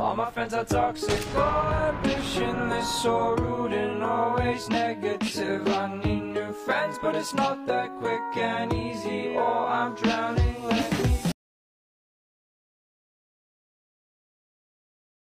All my friends are toxic, ambitionless, so rude and always negative. I need friends, but it's not that quick and easy. Or I'm drowning.